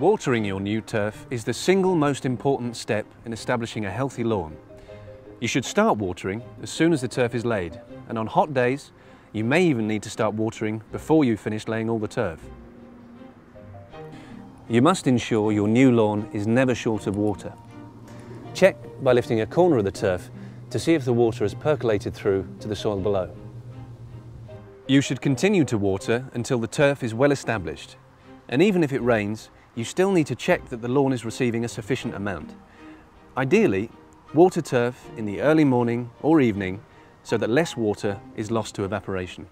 Watering your new turf is the single most important step in establishing a healthy lawn. You should start watering as soon as the turf is laid, and on hot days, you may even need to start watering before you finish laying all the turf. You must ensure your new lawn is never short of water. Check by lifting a corner of the turf to see if the water has percolated through to the soil below. You should continue to water until the turf is well established, and even if it rains, you still need to check that the lawn is receiving a sufficient amount. Ideally, water turf in the early morning or evening so that less water is lost to evaporation.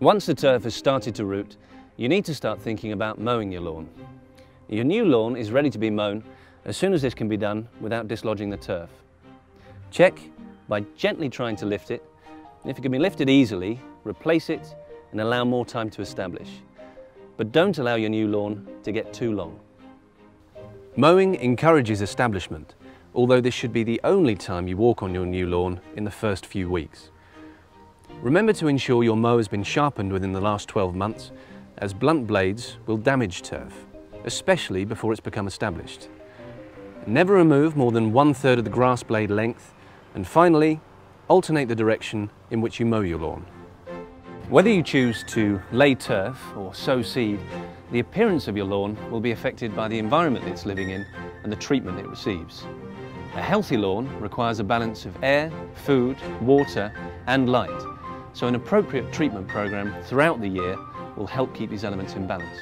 Once the turf has started to root, you need to start thinking about mowing your lawn. Your new lawn is ready to be mown as soon as this can be done without dislodging the turf. Check by gently trying to lift it. If it can be lifted easily, replace it and allow more time to establish but don't allow your new lawn to get too long. Mowing encourages establishment, although this should be the only time you walk on your new lawn in the first few weeks. Remember to ensure your mow has been sharpened within the last 12 months, as blunt blades will damage turf, especially before it's become established. Never remove more than one third of the grass blade length, and finally, alternate the direction in which you mow your lawn. Whether you choose to lay turf or sow seed, the appearance of your lawn will be affected by the environment it's living in and the treatment it receives. A healthy lawn requires a balance of air, food, water and light, so an appropriate treatment program throughout the year will help keep these elements in balance.